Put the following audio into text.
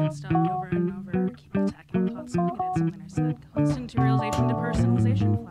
and stuff over and over, keep attacking constant, like I said, constant to realization to personalization.